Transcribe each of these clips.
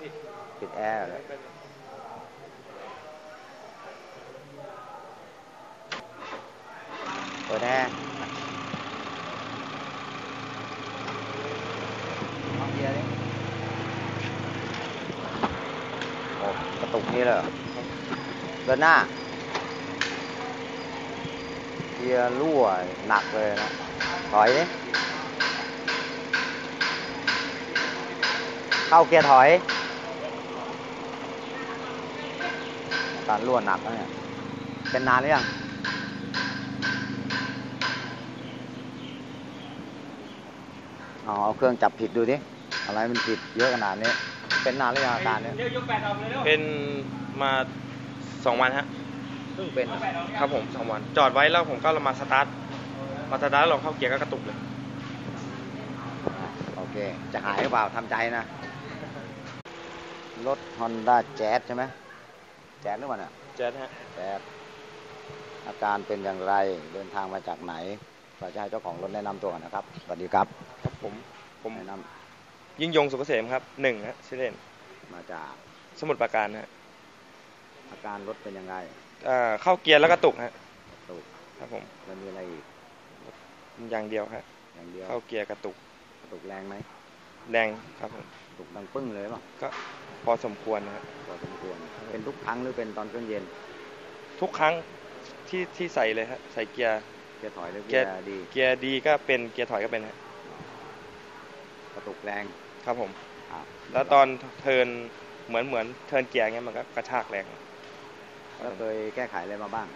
ปิดแอร์เลยเปิดแอร์เอาเกียร์ดิโอ้กระตุกนี่เลยเหรอเดินหน้าเกียร์รั่วหนักเลยนะ ถอยดิเข้าเกียร์ถอย การรั่วหนักแล้วเนี่ยเป็นนานหรือยังเอาเอาเครื่องจับผิดดูดิอะไรมันผิดเยอะขนาดนี้ เป็นนานหรือยังอาการเนี้ยเป็นมาสองวันฮะ เพิ่งเป็นเหรอครับผมสองวัน จอดไว้แล้วผมก็ลงมาสตาร์ท มาสตาร์ทลองเข้าเกียร์ก็กระตุกเลย โอเค จะหายหรือเปล่าทำใจนะ รถ Honda Jazz ใช่ไหม แจ๊สหรือเปล่าเนี่ยแจ๊ดฮะแจ๊สอาการเป็นอย่างไรเดินทางมาจากไหนเราจะให้เจ้าของรถแนะนำตัวกันนะครับสวัสดีครับครับผมผมแนะนยิ่งยงสุกเกษมครับหนึ่งฮะชื่อเล่นำมาจากสมุทรปราการฮะอาการรถเป็นยังไงอ่าเข้าเกียร์แล้วกระตุกฮะตุกครับผมแล้วมีอะไรอีกอย่างเดียวฮะอย่างเดียวเข้าเกียร์กระตุกตุกแรงไหม แรงครับผมตุกดังปึ้งเลยเปล่ะก็พอสมควรนะฮะพอสมควร เป็นทุกครั้งหรือเป็นตอนเครื่องเย็น ทุกครั้งที่ที่ใส่เลยฮะใส่เกียร์เกียร์ถอยหรือเกีเกียร์ D เกียร์ D ก็เป็นเกียร์ถอยก็เป็นฮะกระตุกแรงครับผมครับแล้วตอน turn เหมือนเหมือน turn เกียร์เงี้ยมันก็กระชากแรงแล้วเคยแก้ไขอะไรมาบ้าง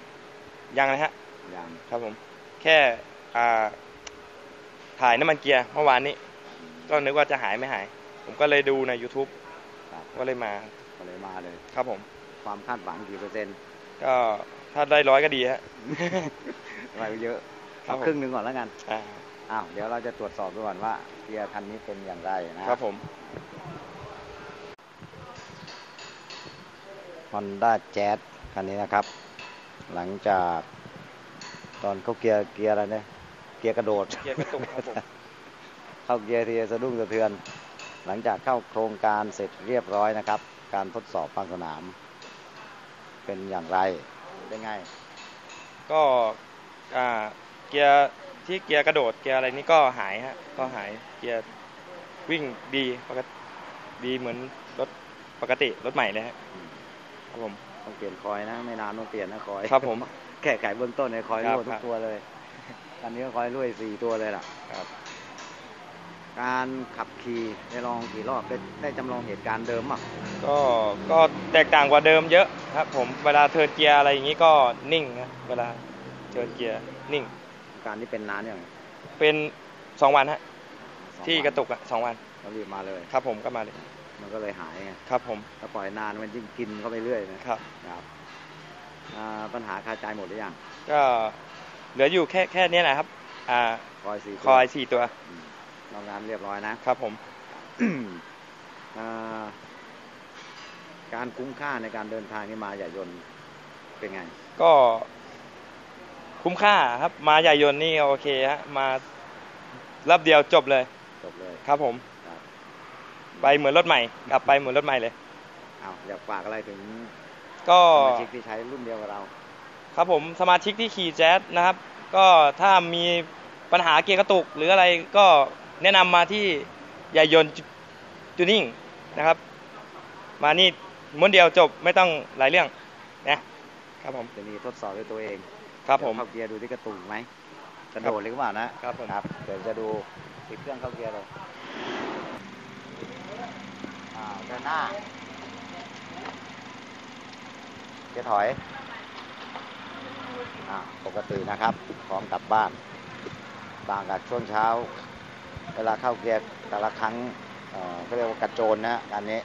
ยังเลยฮะอย่างครับผม แค่อ่าถ่ายน้ำมันเกียร์เมื่อวานนี้ ก็นึกว่าจะหายไม่หาย ผมก็เลยดูใน YouTube ครับก็เลยมา ก็เลยมาเลย ครับผม ความคาดหวังกี่เปอร์เซ็นต์ก็ถ้าได้ร้อยก็ดีฮะ อะไรเยอะครัเอาบผม ครึ่งหนึ่งก่อนแล้วกันอ่าอ้าวเดี๋ยวเราจะตรวจสอบดูก่อนว่าเกียร์คันนี้เป็นอย่างไรนะ ครับผมฮอนด้าแจ๊คันนี้นะครับ หลังจากตอนเข้าเกียร์เกียร์อะไรเนี่ยเกียร์กระโดด เกียร์กระตุกครับผม เข้าเกียร์ทีสะดุ้งสะเทือน หลังจากเข้าโครงการเสร็จเรียบร้อยนะครับ การทดสอบภาคสนาม เป็นอย่างไรเป็นไงก็อ่าเกียร์ที่เกียร์กระโดดเกียร์อะไรนี่ก็หายฮะก็หายเกียร์วิ่งดีปกติดีเหมือนรถปกติรถใหม่เลยฮะครับผมต้องเปลี่ยนคอยนะ ไม่นานต้องเปลี่ยนนะคอยครับผมแก้ไขเบื้องต้นในคอยครับรั่วทุครักบตัวเลยคันนี้ก็คอยรั่วอีกสี่ตัวเลยล่ะครับ การขับขี่ได้ลองกี่รอบได้ได้จำลองเหตุการณ์เดิมอะก็ก็แตกต่างกว่าเดิมเยอะครับผมเวลาเทิร์นเกียร์อะไรอย่างนี้ก็นิ่งครับเวลาเทิร์นเกียร์นิ่ง การนี้เป็นนานยังเป็นสองวันฮะสองที่วันกระตุกอะสองวันเรารีบมาเลย ครับผมก็มาเลยมันก็เลยหายไงครับผมถ้าปล่อยนานมันยิ่งกินเข้าไปเรื่อยนะครับครับอ่าปัญหาคาใจหมดหรือยังก็เหลืออยู่แค่แค่เนี้ยแหละครับอ่าคอยสี่ตัวคอยสี่ตัว อืม นอกงานเรียบร้อยนะครับผมอ่าการคุ้มค่าในการเดินทางนี่มาใหญ่ยนต์เป็นไง ก็คุ้มค่าครับ มาใหญ่ยนต์นี่โอเคฮะมารับเดียวจบเลย จบเลยครับผมครับไปเหมือนรถใหม่ กลับไปเหมือนรถใหม่เลยอ้าวอยากฝากอะไรถึง ก็สมาชิกที่ใช้รุ่นเดียวกับเรา ครับผมสมาชิกที่ขี่แจ๊สนะครับ ก็ถ้ามีปัญหาเกียร์กระตุกหรืออะไรก็ แนะนำมาที่ใหญ่ยนต์จูนิ่งนะครับ มานี่ม้วนเดียวจบไม่ต้องหลายเรื่องนะครับผมจะมีทดสอบด้วยตัวเองครับผม เดี๋ยวเข้าเกียร์ดูที่กระตุกไหมกระโดดหรือเปล่านะครับผม ครับเดี๋ยวจะดูติดเครื่องเข้าเกียร์เลยอ่าเดินหน้าเกียร์ถอยอ่าปกตินะครับพร้อมกลับบ้านต่างกับช่วงเช้า เวลาเข้าเกียร์แต่ละครั้งเอ่อเขาเรียกว่ากระโจนนะอันนี้